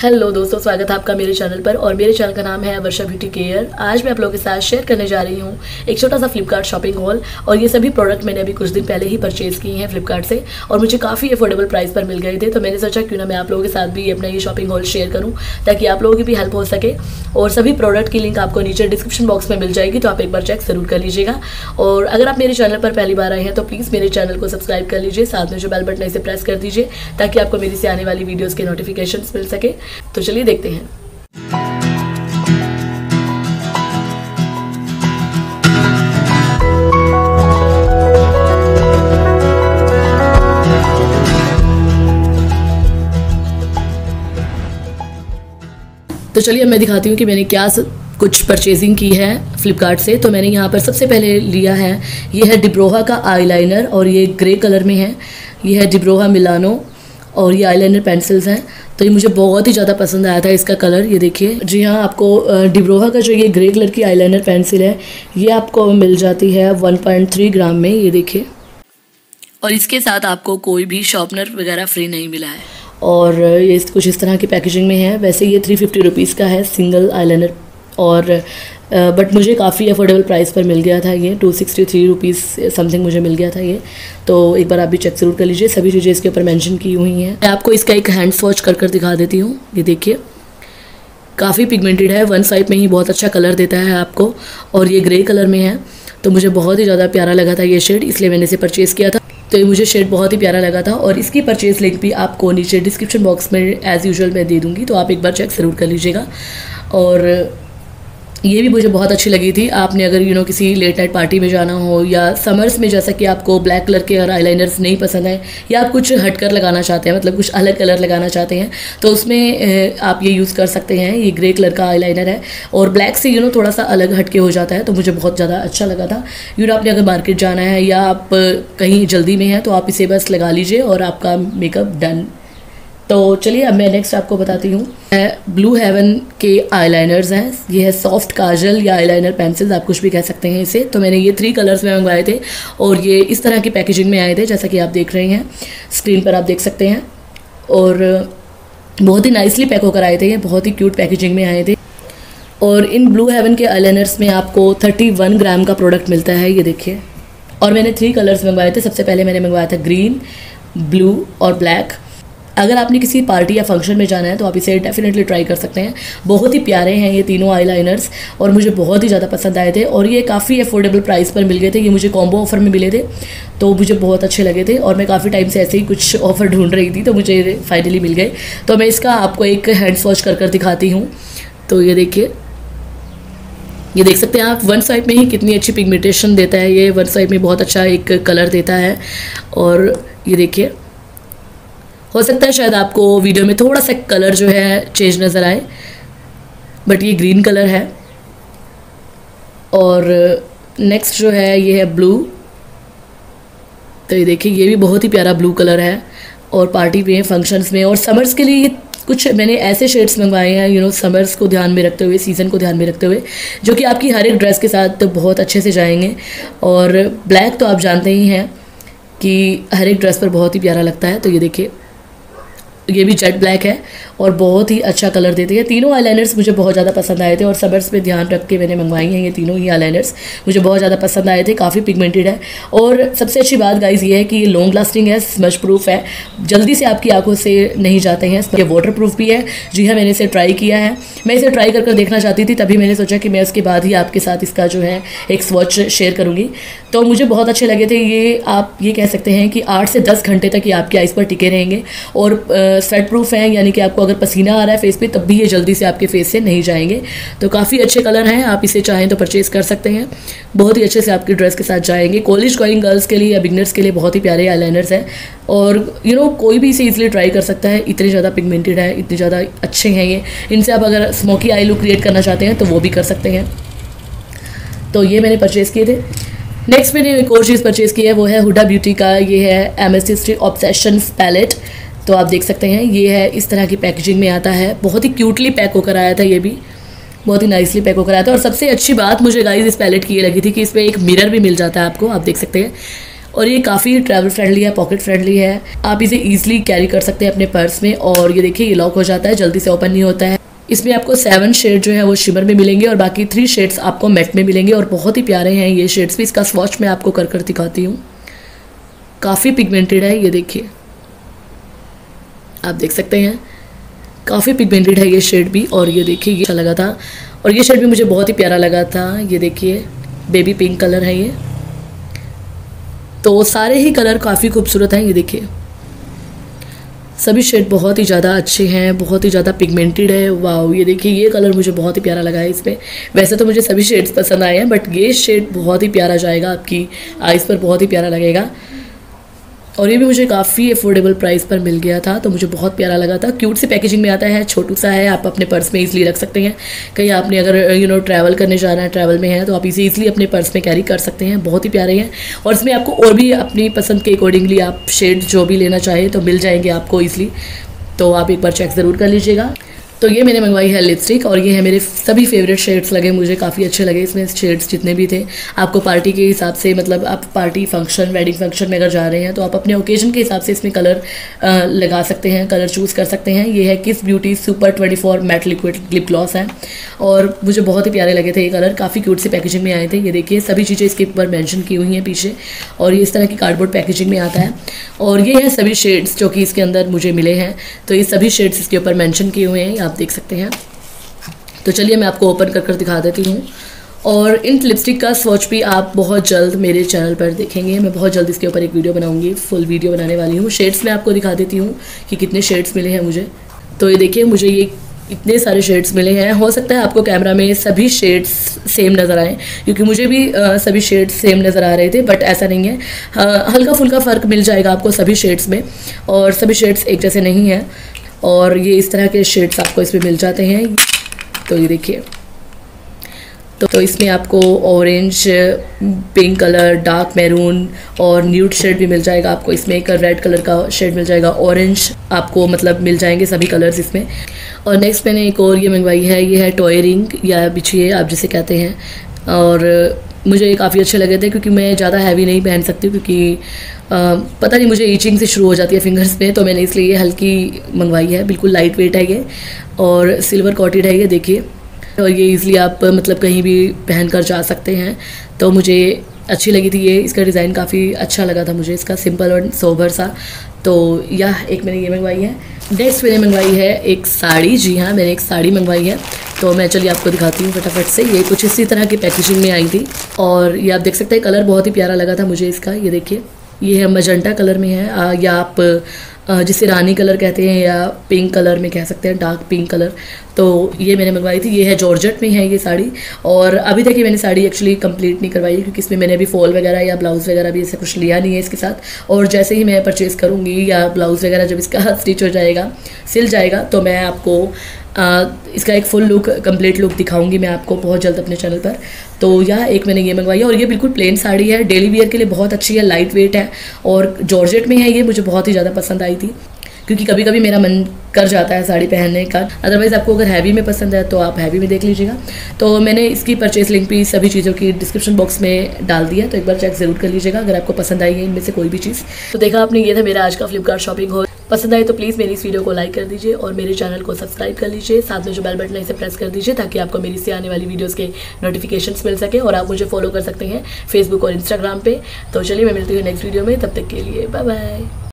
Hello दोस्तों, स्वागत है आपका मेरे चैनल पर और मेरे चैनल का नाम है वर्षा ब्यूटी केयर। आज मैं आप लोगों के साथ शेयर करने जा रही हूँ एक छोटा सा फ्लिपकार्ट शॉपिंग हॉल और ये सभी प्रोडक्ट मैंने अभी कुछ दिन पहले ही परचेज किए हैं फ्लिपकार्ट से और मुझे काफ़ी अफोर्डेबल प्राइस पर मिल गए थे तो मैंने सोचा क्यों ना मैं आप लोगों के साथ भी अपना ये शॉपिंग हॉल शेयर करूँ ताकि आप लोगों की भी हेल्प हो सके और सभी प्रोडक्ट की लिंक आपको नीचे डिस्क्रिप्शन बॉक्स में मिल जाएगी तो आप एक बार चेक ज़रूर कर लीजिएगा। और अगर आप मेरे चैनल पर पहली बार आए हैं तो प्लीज़ मेरे चैनल को सब्सक्राइब कर लीजिए, साथ में जो बेल बटन इसे प्रेस कर दीजिए ताकि आपको मेरी से आने वाली वीडियोज़ के नोटिफिकेशन मिल सके। तो चलिए देखते हैं। तो चलिए मैं दिखाती हूँ कि मैंने क्या कुछ परचेजिंग की है फ्लिपकार्ट से। तो मैंने यहाँ पर सबसे पहले लिया है, ये है डिब्रोहा का आईलाइनर और ये ग्रे कलर में है। ये है डिब्रोहा मिलानो और ये आईलाइनर पेंसिल्स हैं। तो ये मुझे बहुत ही ज़्यादा पसंद आया था इसका कलर, ये देखिए। जी हाँ आपको डिब्रोहा का जो ये ग्रे कलर की आईलाइनर पेंसिल है, ये आपको मिल जाती है 1.3 ग्राम में, ये देखिए। और इसके साथ आपको कोई भी शॉर्पनर वगैरह फ्री नहीं मिला है। और ये कुछ इस तरह की पैकेजिंग में है, वैसे ये थ्री फिफ्टी रुपीज़ का है सिंगल आईलाइनर और बट मुझे काफ़ी अफोर्डेबल प्राइस पर मिल गया था ये two sixty three rupees something मुझे मिल गया था ये। तो एक बार आप भी चेक ज़रूर कर लीजिए, सभी चीज़ें इसके ऊपर मैंशन की हुई हैं। मैं आपको इसका एक हैंड स्वॉच कर कर दिखा देती हूँ, ये देखिए। काफ़ी पिगमेंटेड है वन साइड में ही बहुत अच्छा कलर देता है आपको, और ये ग्रे कलर में है। तो मुझे बहुत ही ज़्यादा प्यारा लगा था ये शेड इसलिए मैंने इसे परचेज़ किया था। तो ये मुझे शेड बहुत ही प्यारा लगा था, और इसकी परचेज़ लिंक भी आपको नीचे डिस्क्रिप्शन बॉक्स में एज़ यूजल मैं दे दूँगी। तो आप एक बार चेक ज़रूर कर लीजिएगा। और ये भी मुझे बहुत अच्छी लगी थी। आपने अगर यू नो किसी लेट नाइट पार्टी में जाना हो या समर्स में जैसा कि आपको ब्लैक कलर के अगर आईलाइनर्स नहीं पसंद है, या आप कुछ हटकर लगाना चाहते हैं मतलब कुछ अलग कलर लगाना चाहते हैं तो उसमें आप ये यूज़ कर सकते हैं। ये ग्रे कलर का आईलाइनर है और ब्लैक से यू नो थोड़ा सा अलग हटके हो जाता है तो मुझे बहुत ज़्यादा अच्छा लगा था। यू नो आपने अगर मार्केट जाना है या आप कहीं जल्दी में हैं तो आप इसे बस लगा लीजिए और आपका मेकअप डन तो चलिए अब मैं नेक्स्ट आपको बताती हूँ। ब्लू हेवन के आईलाइनर्स हैं। ये है सॉफ्ट काजल या आईलाइनर पेंसिल्स आप कुछ भी कह सकते हैं इसे। तो मैंने ये थ्री कलर्स में मंगवाए थे और ये इस तरह की पैकेजिंग में आए थे, जैसा कि आप देख रहे हैं। स्क्रीन पर आप देख सकते हैं। और बहुत ही नाइसली पैक होकर आए थे ये, बहुत ही क्यूट पैकेजिंग में आए थे। और इन ब्लू हेवन के आईलाइनर्स में आपको थर्टी वन ग्राम का प्रोडक्ट मिलता है, ये देखिए। और मैंने थ्री कलर्स मंगवाए थे। सबसे पहले मैंने मंगवाया था ग्रीन ब्लू और ब्लैक अगर आपने किसी पार्टी या फ़ंक्शन में जाना है तो आप इसे डेफिनेटली ट्राई कर सकते हैं। बहुत ही प्यारे हैं ये तीनों आई और मुझे बहुत ही ज़्यादा पसंद आए थे, और ये काफ़ी अफोर्डेबल प्राइस पर मिल गए थे, ये मुझे कॉम्बो ऑफ़र में मिले थे तो मुझे बहुत अच्छे लगे थे, और मैं काफ़ी टाइम से ऐसे ही कुछ ऑफ़र ढूंढ रही थी तो मुझे फाइनली मिल गए। तो मैं इसका आपको एक हैंड वॉश कर कर दिखाती हूँ। तो ये देखिए, ये देख सकते हैं आप वन साइड में ही कितनी अच्छी पिगमेंटेशन देता है ये वन साइड में बहुत अच्छा एक कलर देता है, और ये देखिए हो सकता है शायद आपको वीडियो में थोड़ा सा कलर जो है चेंज नज़र आए बट ये ग्रीन कलर है। और नेक्स्ट जो है, ये है ब्लू तो ये देखिए, ये भी बहुत ही प्यारा ब्लू कलर है। और पार्टी में फ़ंक्शंस में और समर्स के लिए कुछ मैंने ऐसे शेड्स मंगवाए हैं यू नो समर्स को ध्यान में रखते हुए सीज़न को ध्यान में रखते हुए, जो कि आपकी हर एक ड्रेस के साथ तो बहुत अच्छे से जाएँगे। और ब्लैक तो आप जानते ही हैं कि हर एक ड्रेस पर बहुत ही प्यारा लगता है। तो ये देखिए ये भी जेट ब्लैक है और बहुत ही अच्छा कलर देते हैं। तीनों आईलाइनर्स मुझे बहुत ज़्यादा पसंद आए थे और सबर्स पे ध्यान रख के मैंने मंगवाई हैं ये तीनों ही आईलाइनर्स मुझे बहुत ज़्यादा पसंद आए थे, काफ़ी पिगमेंटेड है। और सबसे अच्छी बात गाइज़ ये है कि ये लॉन्ग लास्टिंग है स्मच प्रूफ है। जल्दी से आपकी आँखों से नहीं जाते हैं। ये वाटर प्रूफ भी है। जी हाँ मैंने इसे ट्राई किया है। मैं इसे ट्राई कर कर देखना चाहती थी, तभी मैंने सोचा कि मैं उसके बाद ही आपके साथ इसका जो है एक स्वॉच शेयर करूँगी। तो मुझे बहुत अच्छे लगे थे। ये आप ये कह सकते हैं कि आठ से दस घंटे तक ये आपकी आइस पर टिके रहेंगे। और स्वेट प्रूफ हैं, यानी कि आपको अगर पसीना आ रहा है फेस पे, तब भी ये जल्दी से आपके फेस से नहीं जाएँगे। तो काफ़ी अच्छे कलर हैं, आप इसे चाहें तो परचेज़ कर सकते हैं। बहुत ही अच्छे से आपकी ड्रेस के साथ जाएँगे। कॉलेज गोइंग गर्ल्स के लिए या बिगनर्स के लिए बहुत ही प्यारे आईलाइनर्स हैं। और यू नो कोई भी इसे ईजिली ट्राई कर सकता है। इतने ज़्यादा पिगमेंटेड है, इतने ज़्यादा अच्छे हैं ये। इनसे आप अगर स्मोकी आई लुक क्रिएट करना चाहते हैं तो वो भी कर सकते हैं। तो ये मैंने परचेज़ किए थे। नेक्स्ट मैंने एक और चीज़ परचेज़ की है, वो है हुडा ब्यूटी का। ये है M S T obsession palette तो आप देख सकते हैं, ये है, इस तरह की पैकेजिंग में आता है। बहुत ही क्यूटली पैक होकर आया था ये भी। बहुत ही नाइसली पैक होकर आया था। और सबसे अच्छी बात मुझे गाइज़ इस पैलेट की ये लगी थी कि इसमें एक मिरर भी मिल जाता है आपको, आप देख सकते हैं। और ये काफ़ी ट्रैवल फ्रेंडली है पॉकेट फ्रेंडली है। आप इसे ईजिली कैरी कर सकते हैं अपने पर्स में। और ये देखिए, ये लॉक हो जाता है, जल्दी से ओपन नहीं होता है। इसमें आपको सेवन शेड जो है, वो शिमर में मिलेंगे और बाकी थ्री शेड्स आपको मेट में मिलेंगे। और बहुत ही प्यारे हैं ये शेड्स भी। इसका स्वॉच मैं आपको कर कर दिखाती हूँ। काफ़ी पिगमेंटेड है, ये देखिए। आप देख सकते हैं। काफ़ी पिगमेंटेड है ये शेड भी और ये देखिए, ये अच्छा लगा था। और ये शेड भी मुझे बहुत ही प्यारा लगा था। ये देखिए बेबी पिंक कलर है ये। तो सारे ही कलर काफ़ी खूबसूरत हैं, ये देखिए। सभी शेड बहुत ही ज़्यादा अच्छे हैं, बहुत ही ज़्यादा पिगमेंटेड है। वाह ये देखिए, ये कलर मुझे बहुत ही प्यारा लगा है इसमें। वैसे तो मुझे सभी शेड्स पसंद आए हैं बट ये शेड बहुत ही प्यारा जाएगा आपकी आइज़ पर, बहुत ही प्यारा लगेगा। और ये भी मुझे काफ़ी अफोर्डेबल प्राइस पर मिल गया था तो मुझे बहुत प्यारा लगा था। क्यूट से पैकेजिंग में आता है, छोटू सा है, आप अपने पर्स में इजीली रख सकते हैं। कहीं आपने अगर यू नो ट्रैवल करने जाना है ट्रैवल में है तो आप इसे ईजिली अपने पर्स में कैरी कर सकते हैं, बहुत ही प्यारे हैं। और इसमें आपको और भी अपनी पसंद के अकॉर्डिंगली आप शेड जो भी लेना चाहें तो मिल जाएँगे आपको ईजिली तो आप एक बार चेक ज़रूर कर लीजिएगा। तो ये मैंने मंगवाई है लिपस्टिक और ये है मेरे सभी फेवरेट शेड्स लगे, मुझे काफ़ी अच्छे लगे इसमें शेड्स जितने भी थे। आपको पार्टी के हिसाब से मतलब आप पार्टी फ़ंक्शन वेडिंग फ़ंक्शन में अगर जा रहे हैं तो आप अपने ओकेजन के हिसाब से इसमें कलर लगा सकते हैं कलर चूज़ कर सकते हैं। ये है Kiss beauty super twenty matte liquid lip gloss है। और मुझे बहुत ही प्यारे लगे थे ये कलर। काफ़ी क्यूट से पैकेजिंग में आए थे। ये देखिए, सभी चीज़ें इसके ऊपर मैंशन की हुई हैं पीछे। और ये इस तरह की कार्डबोर्ड पैकेजिंग में आता है। और ये है सभी शेड्स जो कि इसके अंदर मुझे मिले हैं। तो ये सभी शेड्स इसके ऊपर मैंशन किए हुए हैं। आप देख सकते हैं। तो चलिए, मैं आपको ओपन कर कर दिखा देती हूँ। और इन लिपस्टिक का स्वॉच भी आप बहुत जल्द मेरे चैनल पर देखेंगे। मैं बहुत जल्द इसके ऊपर एक वीडियो बनाऊँगी। फुल वीडियो बनाने वाली हूँ। शेड्स मैं आपको दिखा देती हूँ कि कितने शेड्स मिले हैं मुझे। तो ये देखिए, मुझे ये इतने सारे शेड्स मिले हैं। हो सकता है आपको कैमरा में सभी शेड्स सेम नज़र आए क्योंकि मुझे भी आ, सभी शेड्स सेम नज़र आ रहे थे बट ऐसा नहीं है। हल्का फुल्का फ़र्क मिल जाएगा आपको सभी शेड्स में और सभी शेड्स एक जैसे नहीं हैं और ये इस तरह के शेड्स आपको इसमें मिल जाते हैं। तो ये देखिए। तो, तो इसमें आपको orange pink colour dark maroon और न्यूट शेड भी मिल जाएगा आपको। इसमें एक रेड कलर का शेड मिल जाएगा। ऑरेंज आपको मतलब मिल जाएँगे सभी कलर्स इसमें। और नेक्स्ट मैंने एक और ये मंगवाई है ये है टॉय रिंग या बिछिए आप जिसे कहते हैं। और मुझे ये काफ़ी अच्छे लगे थे क्योंकि मैं ज़्यादा हैवी नहीं पहन सकती क्योंकि आ, पता नहीं मुझे ईचिंग से शुरू हो जाती है फिंगर्स में तो मैंने इसलिए ये हल्की मंगवाई है। बिल्कुल लाइट वेट है ये और सिल्वर कॉटेड है ये देखिए। और ये ईज़िली आप मतलब कहीं भी पहन कर जा सकते हैं। तो मुझे अच्छी लगी थी ये इसका डिज़ाइन काफ़ी अच्छा लगा था मुझे इसका सिंपल और सोबर सा। तो यह एक मैंने ये मंगवाई है। नेक्स्ट मैंने मंगवाई है एक साड़ी। जी हाँ मैंने एक साड़ी मंगवाई है। तो मैं चलिए आपको दिखाती हूँ फटाफट से। ये कुछ इसी तरह की पैकेजिंग में आई थी। और ये आप देख सकते हैं कलर बहुत ही प्यारा लगा था मुझे इसका। ये देखिए ये है मजंटा कलर में है। आ, या आप जिसे रानी कलर कहते हैं या पिंक कलर में कह सकते हैं, डार्क पिंक कलर। तो ये मैंने मंगवाई थी, ये है जॉर्जट में है ये साड़ी। और अभी तक ये मैंने साड़ी एक्चुअली कंप्लीट नहीं करवाई क्योंकि इसमें मैंने अभी फॉल वगैरह या ब्लाउज़ वगैरह भी ऐसे कुछ लिया नहीं है इसके साथ। और जैसे ही मैं परचेज़ करूँगी या ब्लाउज़ वगैरह जब इसका स्टिच हो जाएगा, सिल जाएगा तो मैं आपको आ, इसका एक फुल लुक कंप्लीट लुक दिखाऊँगी मैं आपको बहुत जल्द अपने चैनल पर। तो यह एक मैंने ये मंगवाई है और ये बिल्कुल प्लेन साड़ी है। डेली वियर के लिए बहुत अच्छी है लाइट वेट है और जॉर्जेट में है ये मुझे बहुत ही ज़्यादा पसंद आई थी। क्योंकि कभी कभी मेरा मन कर जाता है साड़ी पहनने का। अदरवाइज़ आपको अगर हैवी में पसंद है तो आप हैवी में देख लीजिएगा। तो मैंने इसकी परचेस लिंक भी सभी चीज़ों की डिस्क्रिप्शन बॉक्स में डाल दिया तो एक बार चेक ज़रूर कर लीजिएगा अगर आपको पसंद आई है इनमें से कोई भी चीज़। तो देखा आपने ये था मेरा आज का फ्लिपकार्ट शॉपिंग हो पसंद आए तो प्लीज़ मेरी इस वीडियो को लाइक कर दीजिए और मेरे चैनल को सब्सक्राइब कर लीजिए। साथ में जो बेल बटन है, इसे प्रेस कर दीजिए ताकि आपको मेरी से आने वाली वीडियोज़ के नोटिफिकेशन मिल सके और आप मुझे फॉलो कर सकते हैं फेसबुक और इंस्टाग्राम पर तो चलिए, मैं मिलती हूँ नेक्स्ट वीडियो में। तब तक के लिए बाय बाय